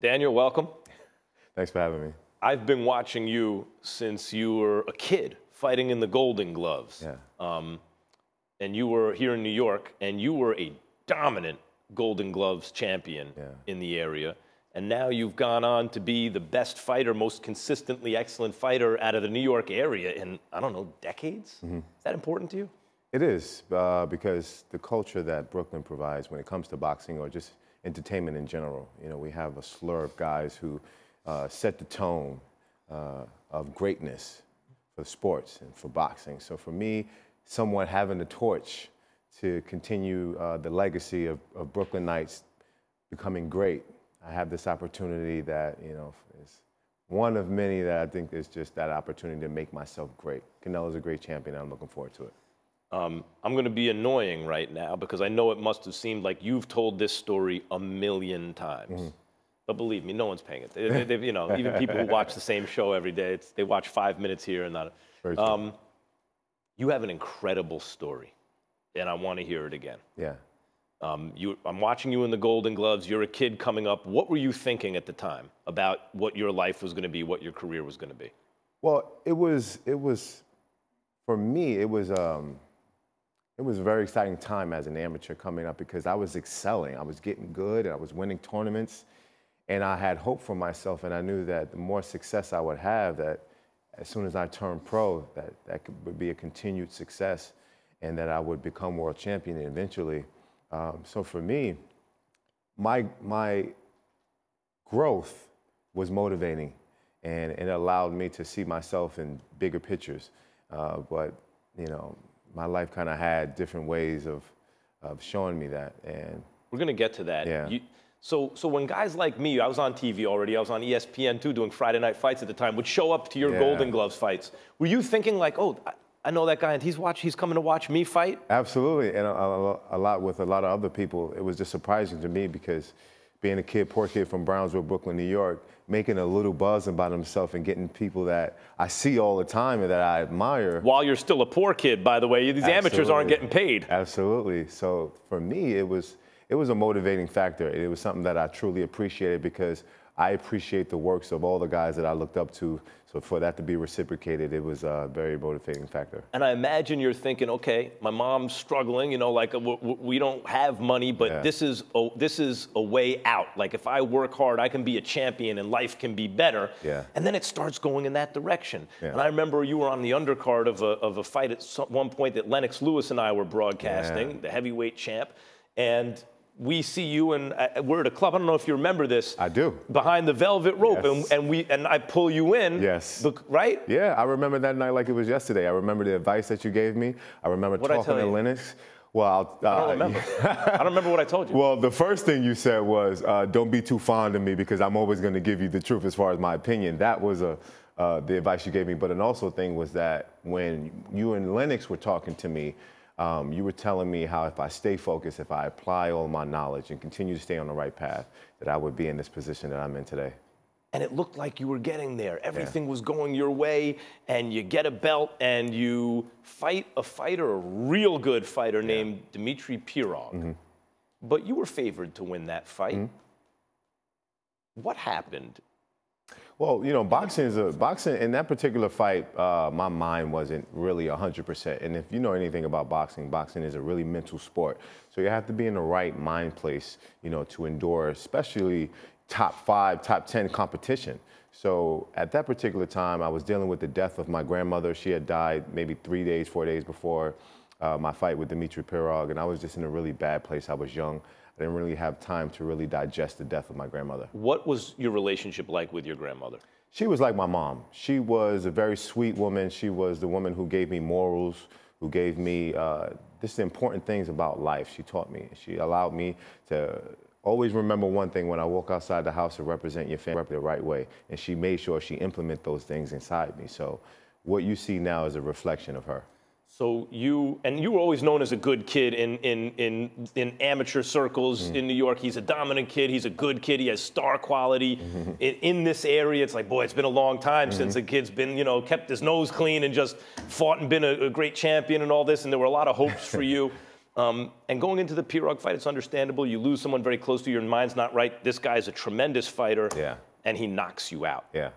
Daniel, welcome. Thanks for having me. I've been watching you since you were a kid fighting in the Golden Gloves. Yeah. Um, and you were here in New York, and you were a dominant Golden Gloves champion Yeah. in the area. And now you've gone on to be the best fighter, most consistently excellent fighter out of the New York area in, I don't know, decades? Mm-hmm. Is that important to you? It is uh, because the culture that Brooklyn provides when it comes to boxing or just entertainment in general, you know, we have a slur of guys who uh, set the tone uh, of greatness for sports and for boxing. So for me, somewhat having the torch to continue uh, the legacy of, of Brooklyn Knights becoming great, I have this opportunity that, you know, is one of many that I think is just that opportunity to make myself great. Canelo's a great champion, and I'm looking forward to it. Um, I'm going to be annoying right now because I know it must have seemed like you've told this story a million times. Mm-hmm. But believe me, no one's paying it. They, they, you know, even people who watch the same show every day, it's, they watch five minutes here and not. Um, you have an incredible story, and I want to hear it again. Yeah. Um, you, I'm watching you in the Golden Gloves. You're a kid coming up. What were you thinking at the time about what your life was going to be, what your career was going to be? Well, it was it was for me it was um it was a very exciting time as an amateur coming up because I was excelling. I was getting good and I was winning tournaments and I had hope for myself and I knew that the more success I would have that as soon as I turned pro that that would be a continued success and that I would become world champion eventually. Um, so for me, my my growth was motivating and it allowed me to see myself in bigger pictures. Uh, but you know, my life kind of had different ways of of showing me that. And We're going to get to that. Yeah. You, so, so when guys like me, I was on TV already, I was on ESPN too, doing Friday night fights at the time, would show up to your Yeah. Golden Gloves fights. Were you thinking like, oh, I, I know that guy, and he's watch, he's coming to watch me fight? absolutely, and a, a, a lot with a lot of other people, it was just surprising to me because being a kid, poor kid from Brownsville, Brooklyn, New York, making a little buzz about himself and getting people that I see all the time and that I admire. While you're still a poor kid, by the way, these amateurs aren't getting paid. Absolutely. So for me, it was it was a motivating factor. It was something that I truly appreciated because I appreciate the works of all the guys that I looked up to. So for that to be reciprocated, it was a very motivating factor. And I imagine you're thinking, okay, my mom's struggling, you know, like we don't have money, but Yeah. this is a, this is a way out. Like if I work hard, I can be a champion and life can be better. Yeah. And then it starts going in that direction. Yeah. And I remember you were on the undercard of a, of a fight at some, one point that Lennox Lewis and I were broadcasting, Yeah. the heavyweight champ, and we see you and uh, we're at a club. I don't know if you remember this. I do. Behind the velvet rope, and, Yes. and we and I pull you in. Yes. bec- right. Yeah, I remember that night like it was yesterday. I remember the advice that you gave me. I remember What'd I talking tell to you? Lennox. Well, I'll, I don't remember. I don't remember what I told you. Well, the first thing you said was, uh, "Don't be too fond of me because I'm always going to give you the truth as far as my opinion." That was a uh, the advice you gave me. But an also thing was that when you and Lennox were talking to me, um, you were telling me how if I stay focused, if I apply all my knowledge and continue to stay on the right path, that I would be in this position that I'm in today. and it looked like you were getting there. Everything was going your way, and you get a belt and you fight a fighter, a real good fighter named Dmitry Pirog. Mm-hmm. But you were favored to win that fight. What happened? Well, you know, boxing is a boxing in that particular fight. Uh, my mind wasn't really hundred percent. And if you know anything about boxing, boxing is a really mental sport. So you have to be in the right mind place, you know, to endure, especially top five, top ten competition. So at that particular time, I was dealing with the death of my grandmother. She had died maybe three days, four days before uh, my fight with Dmitry Pirog, and I was just in a really bad place. I was young. I didn't really have time to really digest the death of my grandmother. What was your relationship like with your grandmother? She was like my mom. She was a very sweet woman. She was the woman who gave me morals, who gave me uh, just the important things about life. She taught me. She allowed me to always remember one thing when I walk outside the house to represent your family the right way. And she made sure she implement those things inside me. So what you see now is a reflection of her. So you and you were always known as a good kid in in in, in amateur circles mm. in New York. He's a dominant kid. He's a good kid. He has star quality mm-hmm. in, in this area. It's like, boy, it's been a long time since mm-hmm. a kid's been you know kept his nose clean and just fought and been a, a great champion and all this. And there were a lot of hopes for you. Um, and going into the Pirog fight, it's understandable. You lose someone very close to you, your mind's not right. This guy's a tremendous fighter, Yeah. and he knocks you out. Yeah.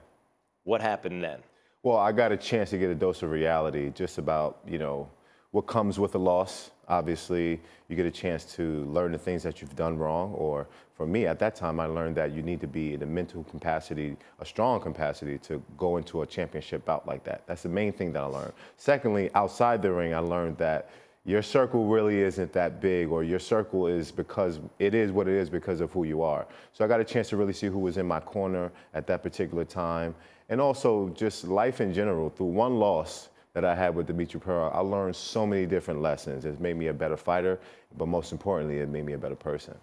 What happened then? Well, I got a chance to get a dose of reality just about, you know, what comes with a loss. Obviously, you get a chance to learn the things that you've done wrong. Or for me, at that time, I learned that you need to be in a mental capacity, a strong capacity to go into a championship bout like that. That's the main thing that I learned. Secondly, outside the ring, I learned that your circle really isn't that big, or your circle is because it is what it is because of who you are. So I got a chance to really see who was in my corner at that particular time, and also just life in general. Through one loss that I had with Dmitry Pirog, I learned so many different lessons. It's made me a better fighter, but most importantly, it made me a better person.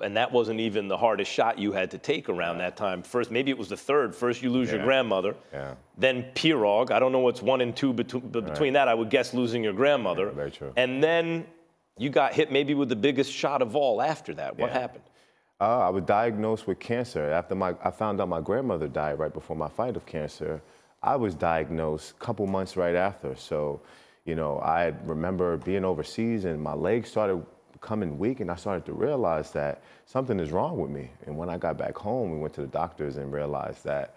And that wasn't even the hardest shot you had to take around that time. First, maybe it was the third. First, you lose your grandmother. Yeah. Then Pirog. I don't know what's one and two, between, but between that, I would guess losing your grandmother. Yeah, very true. And then you got hit maybe with the biggest shot of all after that. What Yeah. happened? Uh, I was diagnosed with cancer. After my, I found out my grandmother died right before my fight of cancer. I was diagnosed a couple months right after. So, you know, I remember being overseas and my legs started becoming weak, and I started to realize that something is wrong with me. And when I got back home, we went to the doctors and realized that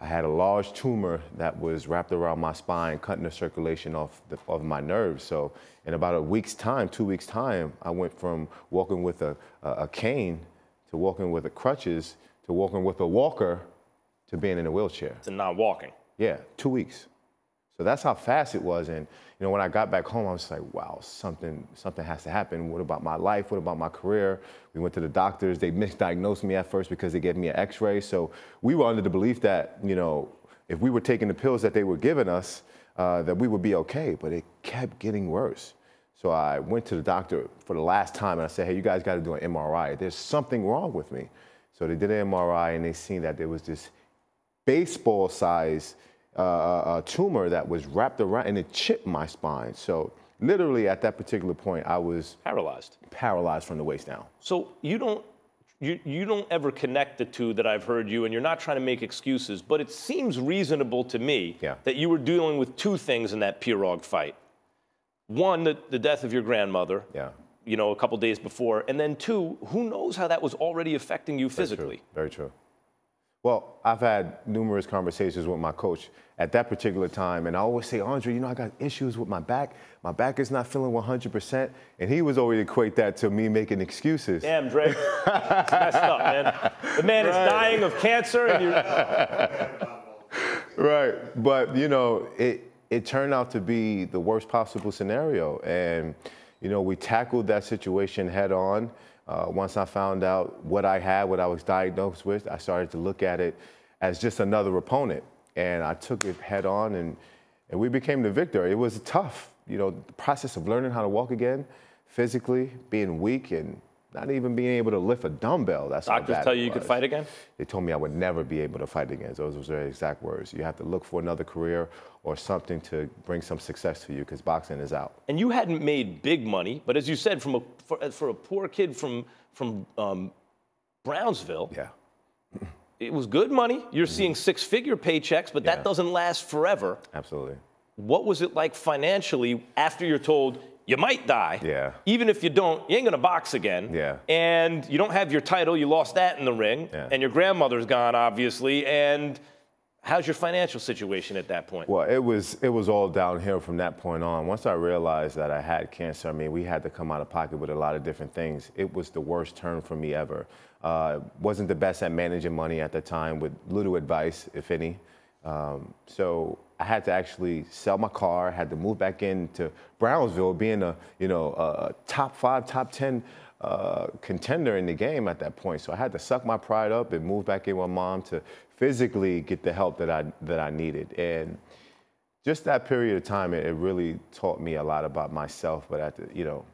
I had a large tumor that was wrapped around my spine, cutting the circulation off the, of my nerves. So, in about a week's time, two weeks' time, I went from walking with a, a cane to walking with a crutches to walking with a walker to being in a wheelchair. To not walking. Yeah, two weeks. So that's how fast it was. And you know, when I got back home, I was like, wow, something something has to happen. What about my life? What about my career? We went to the doctors. They misdiagnosed me at first because they gave me an X-ray. So we were under the belief that you know, if we were taking the pills that they were giving us, uh, that we would be okay. But it kept getting worse. So I went to the doctor for the last time and I said, hey, you guys got to do an MRI. There's something wrong with me. So they did an MRI and they seen that there was this baseball size uh, uh, tumor that was wrapped around and it chipped my spine. So literally at that particular point, I was Paralyzed. paralyzed from the waist down. So you don't you, you don't ever connect the two that I've heard you, and you're not trying to make excuses, but it seems reasonable to me Yeah. that you were dealing with two things in that Pirog fight. One, the, the death of your grandmother, Yeah. you know, a couple days before, and then two, who knows how that was already affecting you physically? True. Very true. Well, I've had numerous conversations with my coach at that particular time, and I always say, Andre, you know, I got issues with my back. My back is not feeling 100%. And he was always equate that to me making excuses. Damn, Dre. It's messed up, man. The man is dying of cancer, and you Right. But, you know, it, it turned out to be the worst possible scenario. And, you know, we tackled that situation head on. Uh, once I found out what I had, what I was diagnosed with, I started to look at it as just another opponent. And I took it head on and, and we became the victor. It was tough, you know, the process of learning how to walk again, physically, being weak and not even being able to lift a dumbbell. That's doctors tell you you could fight again? They told me I would never be able to fight again. Those were their exact words. You have to look for another career or something to bring some success to you because boxing is out. And you hadn't made big money, but as you said, from a, for, for a poor kid from, from um, Brownsville, Yeah. it was good money. You're seeing six figure paychecks, but Mm-hmm. Yeah. that doesn't last forever. Absolutely. What was it like financially after you're told you might die? Yeah. Even if you don't, you ain't gonna box again. Yeah. And you don't have your title, you lost that in the ring. Yeah. And your grandmother's gone, obviously. And how's your financial situation at that point? Well, it was it was all downhill from that point on. Once I realized that I had cancer, I mean, we had to come out of pocket with a lot of different things. It was the worst turn for me ever. Uh, wasn't the best at managing money at the time, with little advice, if any. Um, so I had to actually sell my car. Had to move back into Brownsville, being a you know a top five, top ten uh, contender in the game at that point. So I had to suck my pride up and move back in with mom to physically get the help that I that I needed. And just that period of time, it, it really taught me a lot about myself. But at the, you know,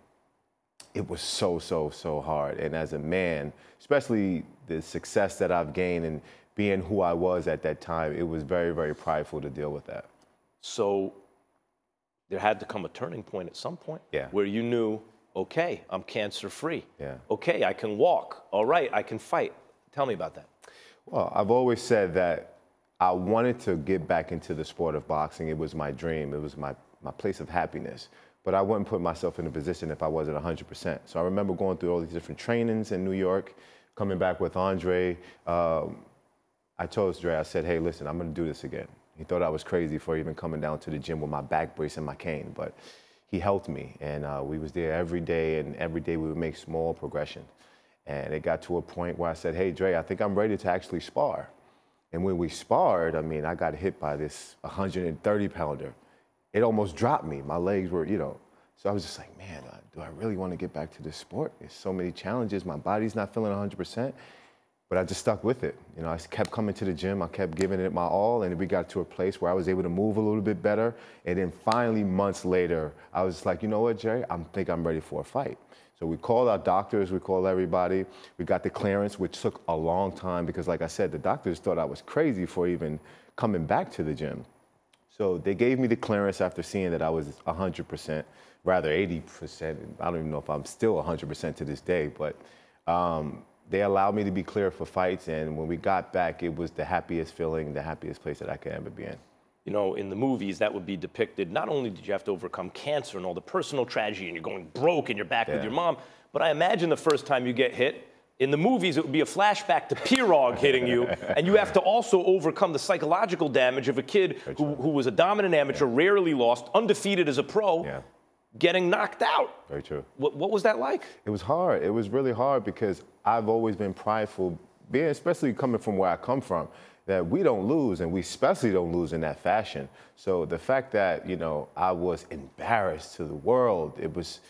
it was so so so hard. And as a man, especially the success that I've gained and being who I was at that time, it was very very prideful to deal with that. So there had to come a turning point at some point Yeah. where you knew, okay, I'm cancer free. Yeah. Okay, I can walk. All right, I can fight. Tell me about that. Well, I've always said that I wanted to get back into the sport of boxing. It was my dream. It was my, my place of happiness. but I wouldn't put myself in a position if I wasn't 100%. So I remember going through all these different trainings in New York, coming back with Andre. Um, I told Dre, I said, hey, listen, I'm going to do this again. He thought I was crazy for even coming down to the gym with my back brace and my cane, but he helped me, and uh, we was there every day, and every day we would make small progression. And it got to a point where I said, hey, Dre, I think I'm ready to actually spar. And when we sparred, I mean, I got hit by this 130 pounder. It almost dropped me. My legs were, you know. So I was just like, man, uh, do I really want to get back to this sport? There's so many challenges. My body's not feeling 100%. But I just stuck with it. You know, I kept coming to the gym. I kept giving it my all, and we got to a place where I was able to move a little bit better. And then finally, months later, I was like, you know what, Jerry? I think I'm ready for a fight. So we called our doctors, we called everybody. We got the clearance, which took a long time because, like I said, the doctors thought I was crazy for even coming back to the gym. So they gave me the clearance after seeing that I was 100%, rather 80%. I don't even know if I'm still 100% to this day, but um, they allowed me to be clear for fights. And when we got back, it was the happiest feeling, the happiest place that I could ever be in. You know, in the movies, that would be depicted. Not only did you have to overcome cancer and all the personal tragedy, and you're going broke and you're back yeah. with your mom, but I imagine the first time you get hit, in the movies, it would be a flashback to Pirog hitting you, and you have to also overcome the psychological damage of a kid who, who was a dominant amateur, yeah. rarely lost, undefeated as a pro, yeah getting knocked out. Very true. What, what was that like? It was hard. It was really hard because I've always been prideful, being especially coming from where I come from, that we don't lose, and we especially don't lose in that fashion. So the fact that you know I was embarrassed to the world, it was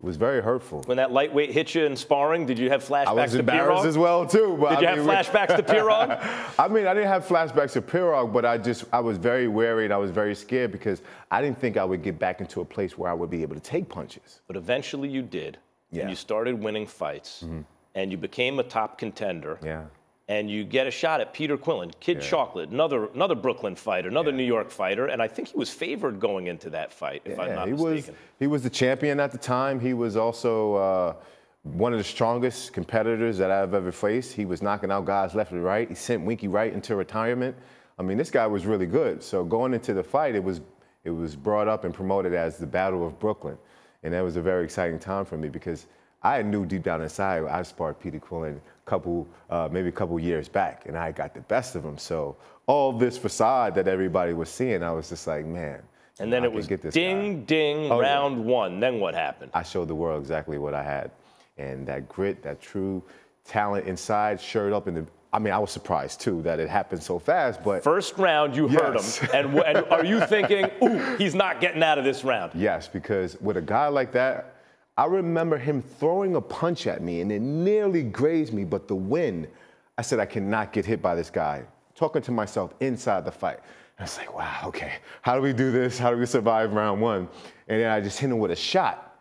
it was very hurtful. When that lightweight hit you in sparring, did you have flashbacks to Pirog? I was embarrassed as well too. Did I you mean, have flashbacks to Pirog? I mean, I didn't have flashbacks to Pirog, but I just I was very wary and I was very scared because I didn't think I would get back into a place where I would be able to take punches. But eventually you did. Yeah. And you started winning fights. Mm-hmm. And you became a top contender. Yeah and you get a shot at Peter Quillin, Kid yeah. Chocolate, another another Brooklyn fighter, another yeah. New York fighter, and I think he was favored going into that fight, if yeah, I'm not he mistaken. Was, he was the champion at the time. He was also uh, one of the strongest competitors that I've ever faced. He was knocking out guys left and right. He sent Winky Wright into retirement. I mean, this guy was really good. So going into the fight, it was it was brought up and promoted as the Battle of Brooklyn, and that was a very exciting time for me because I knew deep down inside I sparred Peter Quillin a couple, uh, maybe a couple years back, and I got the best of him. So all this facade that everybody was seeing, I was just like, man. And then I it was ding, guy. ding, oh, round yeah. one. Then what happened? I showed the world exactly what I had, and that grit, that true talent inside, showed up in the. I mean, I was surprised too that it happened so fast. But first round, you yes. heard him, and, and are you thinking, "Ooh, he's not getting out of this round"? Yes, because with a guy like that I remember him throwing a punch at me and it nearly grazed me, but the wind, I said, I cannot get hit by this guy. Talking to myself inside the fight. I was like, wow, okay, how do we do this? How do we survive round one? And then I just hit him with a shot.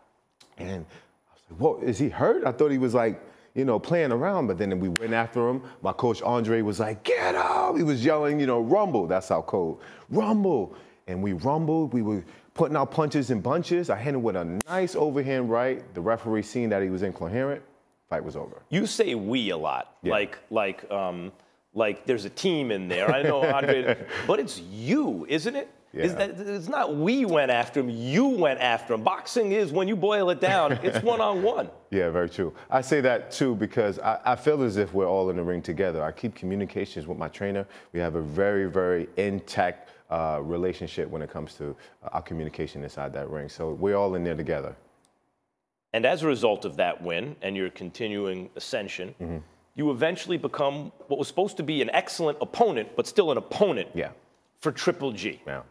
And I was like, whoa, is he hurt? I thought he was like, you know, playing around, but then we went after him. My coach Andre was like, get up. He was yelling, you know, rumble. That's our code. Rumble. And we rumbled. We were putting out punches in bunches. I hit him with a nice overhand right. The referee seeing that he was incoherent. Fight was over. You say we a lot, yeah. like like um, like there's a team in there. I know Andre, but it's you, isn't it? Yeah. That, it's not we went after him, you went after him. Boxing is, when you boil it down, it's one on one. Yeah, very true. I say that too because I, I, feel as if we're all in the ring together. I keep communications with my trainer. We have a very, very intact uh, relationship when it comes to uh, our communication inside that ring. So we're all in there together. And as a result of that win and your continuing ascension, mm-hmm. you eventually become what was supposed to be an excellent opponent, but still an opponent yeah. for Triple G. Yeah.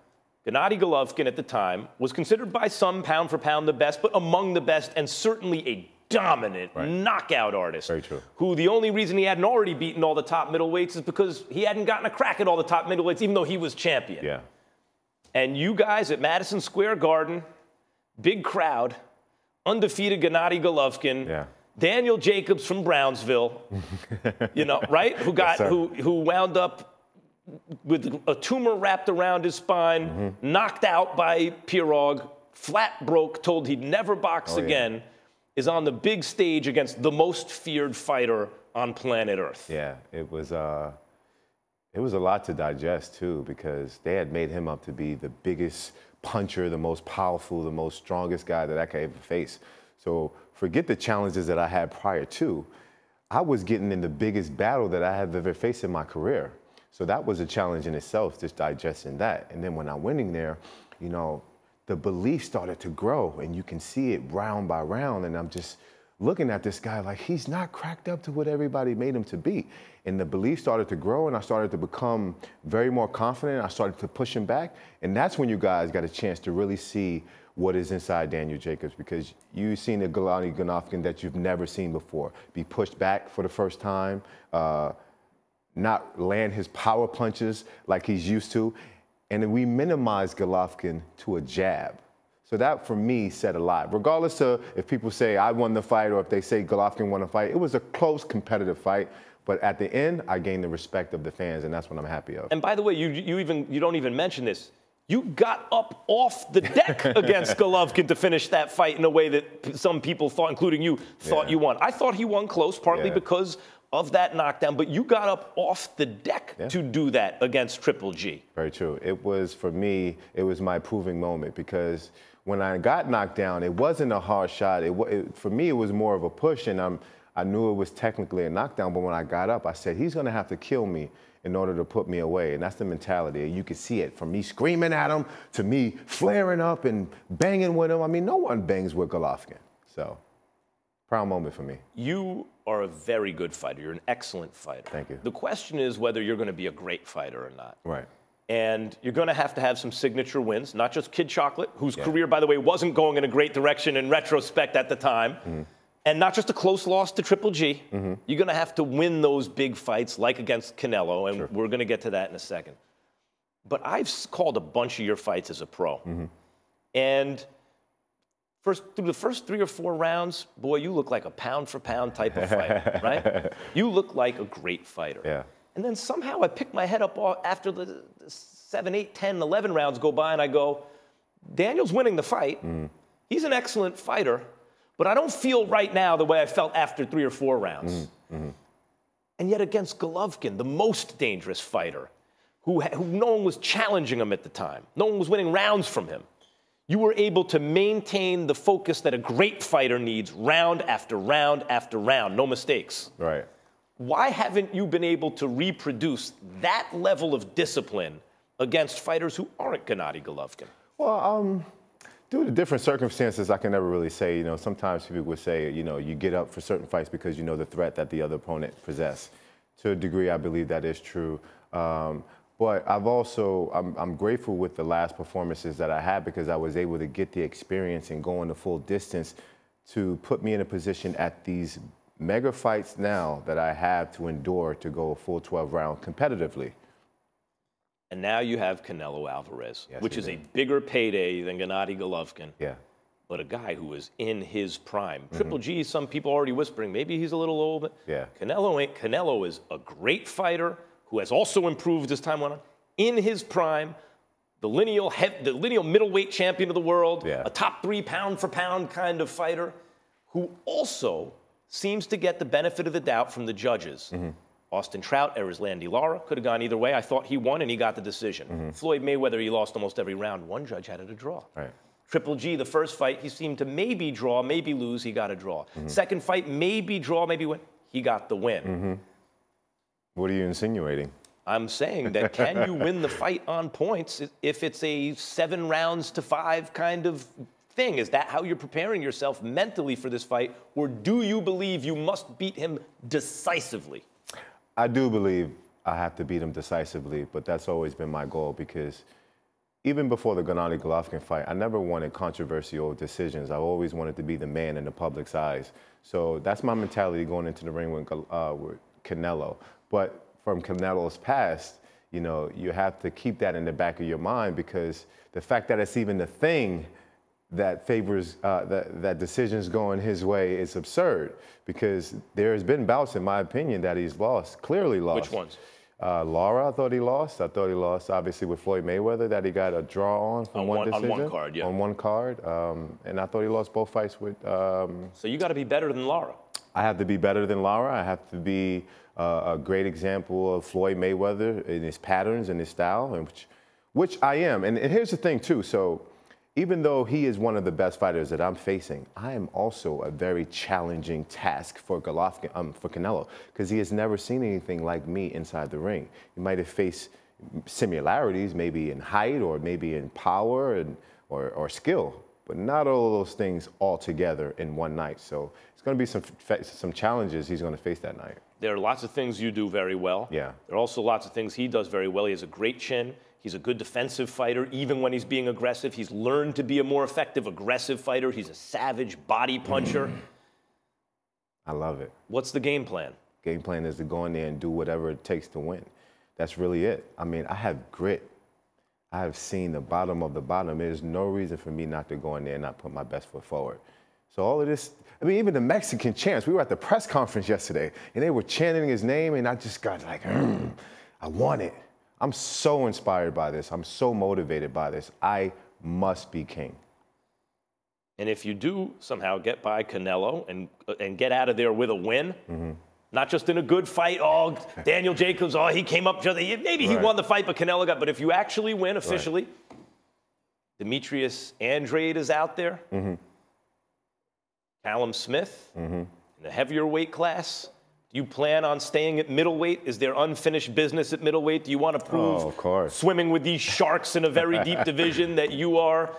Gennady Golovkin at the time was considered by some pound for pound the best, but among the best, and certainly a dominant right. knockout artist. Very true. Who the only reason he hadn't already beaten all the top middleweights is because he hadn't gotten a crack at all the top middleweights, even though he was champion. Yeah. And you guys at Madison Square Garden, big crowd, undefeated Gennady Golovkin. Yeah. Daniel Jacobs from Brownsville, you know, right? Who got yes, who who wound up with a tumor wrapped around his spine, mm-hmm. knocked out by Pirog, flat broke, told he'd never box oh, again. Yeah is on the big stage against the most feared fighter on planet Earth. Yeah, it was. Uh, it was a lot to digest too because they had made him up to be the biggest puncher, the most powerful, the most strongest guy that I could ever face. So forget the challenges that I had prior to. I was getting in the biggest battle that I have ever faced in my career. So that was a challenge in itself, just digesting that. And then when I'm winning there, you know, the belief started to grow and you can see it round by round. And I'm just looking at this guy like he's not cracked up to what everybody made him to be. And the belief started to grow and I started to become very more confident. I started to push him back. And that's when you guys got a chance to really see what is inside Daniel Jacobs because you've seen a Gennady Golovkin that you've never seen before be pushed back for the first time, uh, not land his power punches like he's used to. And we minimized Golovkin to a jab. So that for me said a lot. Regardless of if people say I won the fight or if they say Golovkin won the fight, it was a close competitive fight. But at the end, I gained the respect of the fans, and that's what I'm happy of. And by the way, you, you even you don't even mention this. You got up off the deck against Golovkin to finish that fight in a way that some people thought, including you, thought yeah. you won. I thought he won close, partly yeah. because of that knockdown, but you got up off the deck yeah. to do that against Triple G. Very true. It was, for me, it was my proving moment because when I got knocked down, it wasn't a hard shot. It, it, for me, it was more of a push, and I'm, I knew it was technically a knockdown, but when I got up, I said, he's going to have to kill me in order to put me away. And that's the mentality. You can see it from me screaming at him to me flaring up and banging with him. I mean, no one bangs with Golovkin. So, proud moment for me. You are a very good fighter. You're an excellent fighter. Thank you. The question is whether you're going to be a great fighter or not. Right. And you're going to have to have some signature wins, not just Kid Chocolate, whose yeah. career, by the way, wasn't going in a great direction in retrospect at the time. Mm-hmm and not just a close loss to Triple G. Mm-hmm. You're going to have to win those big fights, like against Canelo, and sure. we're going to get to that in a second. But I've called a bunch of your fights as a pro, mm-hmm. and first through the first three or four rounds, boy, you look like a pound for pound type of fighter, right? You look like a great fighter. Yeah. And then somehow I pick my head up after the seven, eight, 10, 11 rounds go by, and I go, Daniel's winning the fight. Mm. He's an excellent fighter but I don't feel right now the way I felt after three or four rounds. Mm-hmm. mm-hmm. And yet, against Golovkin, the most dangerous fighter, who, who no one was challenging him at the time, no one was winning rounds from him, you were able to maintain the focus that a great fighter needs round after round after round, no mistakes. Right. Why haven't you been able to reproduce that level of discipline against fighters who aren't Gennady Golovkin? Well, um, Due to different circumstances, I can never really say. You know, sometimes people would say, you know, you get up for certain fights because you know the threat that the other opponent possess. To a degree, I believe that is true. Um, but I've also, I'm, I'm, grateful with the last performances that I had because I was able to get the experience and going the full distance to put me in a position at these mega fights now that I have to endure to go a full 12 round competitively. And now you have Canelo Alvarez, yes, which is did. a bigger payday than Gennady Golovkin. Yeah. But a guy who is in his prime. Mm-hmm. Triple G, some people already whispering, maybe he's a little old. Yeah. Canelo ain't. Canelo is a great fighter who has also improved as time went on. In his prime, the lineal, head, the lineal middleweight champion of the world, yeah. a top three pound for pound kind of fighter, who also seems to get the benefit of the doubt from the judges. Mm-hmm. Austin Trout, Erislandy Lara could have gone either way. I thought he won and he got the decision. Mm-hmm. Floyd Mayweather, he lost almost every round. One judge had it a draw. Right. Triple G, the first fight, he seemed to maybe draw, maybe lose. He got a draw. Mm-hmm. Second fight, maybe draw, maybe win. He got the win. What are you insinuating? I'm saying that can you win the fight on points if it's a seven rounds to five kind of thing? Is that how you're preparing yourself mentally for this fight? Or do you believe you must beat him decisively? I do believe I have to beat him decisively, but that's always been my goal because even before the Gennady Golovkin fight, I never wanted controversial decisions. I always wanted to be the man in the public's eyes. So that's my mentality going into the ring with, uh, with Canelo. But from Canelo's past, you know, you have to keep that in the back of your mind because the fact that it's even a thing that favors uh, that, that decisions going his way is absurd because there has been bouts, in my opinion, that he's lost, clearly lost. Which ones? Uh, Lara, I thought he lost. I thought he lost, obviously, with Floyd Mayweather, that he got a draw on from on one, one, decision. On one card, yeah. On one card. Um, and I thought he lost both fights with. Um, so you got to be better than Lara. I have to be better than Lara. I have to be uh, a great example of Floyd Mayweather in his patterns and his style, and which, which I am. And, and here's the thing, too. So even though he is one of the best fighters that I'm facing, I am also a very challenging task for Golovkin, um, for Canelo, because he has never seen anything like me inside the ring. He might have faced similarities, maybe in height or maybe in power and, or, or skill, but not all of those things all together in one night. So it's going to be some some challenges he's going to face that night. There are lots of things you do very well. Yeah. There are also lots of things he does very well. He has a great chin. He's a good defensive fighter, even when he's being aggressive. He's learned to be a more effective, aggressive fighter. He's a savage body puncher. I love it. What's the game plan? Game plan is to go in there and do whatever it takes to win. That's really it. I mean, I have grit. I have seen the bottom of the bottom. There's no reason for me not to go in there and not put my best foot forward. So all of this, I mean, even the Mexican chants. We were at the press conference yesterday, and they were chanting his name, and I just got like, mm, I want it. I'm so inspired by this. I'm so motivated by this. I must be king. And if you do somehow get by Canelo and, and get out of there with a win, mm-hmm. Not just in a good fight, oh, Daniel Jacobs, oh, he came up, maybe he right. won the fight, but Canelo got, but if you actually win officially, right. Demetrius Andrade is out there, mm-hmm. Callum Smith mm-hmm. in the heavier weight class, Do you plan on staying at middleweight? Is there unfinished business at middleweight? Do you want to prove oh, of course. swimming with these sharks in a very deep division that you are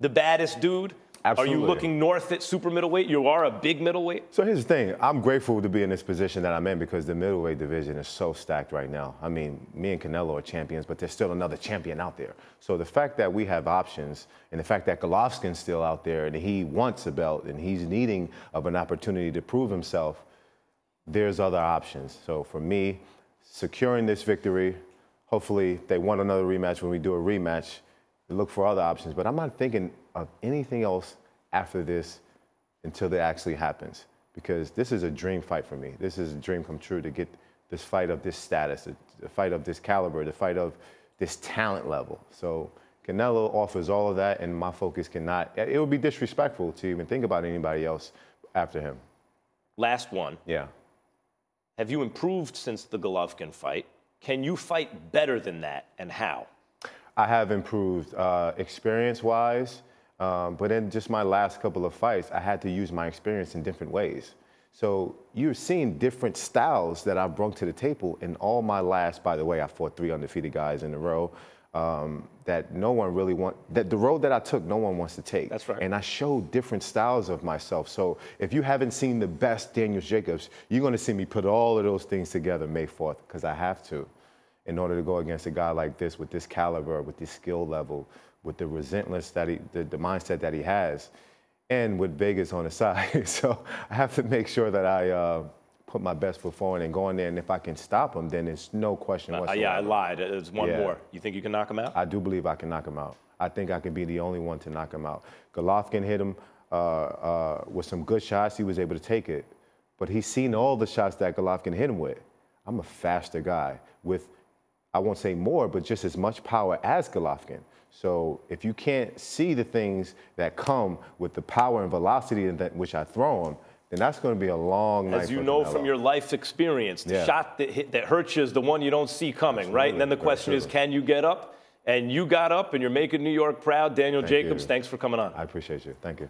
the baddest dude? Absolutely. Are you looking north at super middleweight? You are a big middleweight? So here's the thing. I'm grateful to be in this position that I'm in because the middleweight division is so stacked right now. I mean, me and Canelo are champions, but there's still another champion out there. So the fact that we have options and the fact that Golovkin's still out there and he wants a belt and he's needing of an opportunity to prove himself – there's other options. So for me, securing this victory, hopefully they want another rematch when we do a rematch, look for other options. But I'm not thinking of anything else after this until it actually happens. Because this is a dream fight for me. This is a dream come true to get this fight of this status, the fight of this caliber, the fight of this talent level. So Canelo offers all of that, and my focus cannot. It would be disrespectful to even think about anybody else after him. Last one. Yeah. Have you improved since the Golovkin fight? Can you fight better than that, and how? I have improved uh, experience wise, um, but in just my last couple of fights, I had to use my experience in different ways. So you're seeing different styles that I've brought to the table in all my last, by the way, I fought three undefeated guys in a row um, that no one really want that the road that I took no one wants to take. That's right. And I showed different styles of myself. So if you haven't seen the best Daniel Jacobs, you're going to see me put all of those things together May 4th because I have to in order to go against a guy like this with this caliber, with this skill level, with the relentless that he the, the mindset that he has and with Vegas on the side. so I have to make sure that I uh, put my best foot forward and go in there. And if I can stop him, then it's no question uh, whatsoever. yeah, I lied. There's one yeah. more. You think you can knock him out? I do believe I can knock him out. I think I can be the only one to knock him out. Golovkin hit him uh, uh, with some good shots. He was able to take it. But he's seen all the shots that Golovkin hit him with. I'm a faster guy with, I won't say more, but just as much power as Golovkin. So if you can't see the things that come with the power and velocity that which I throw them, then that's going to be a long night. As you know Canelo. from your life experience, the yeah. shot that, hit, that hurts you is the one you don't see coming, Absolutely. right? And then the question is, can you get up? And you got up and you're making New York proud. Daniel Thank Jacobs, you. thanks for coming on. I appreciate you. Thank you.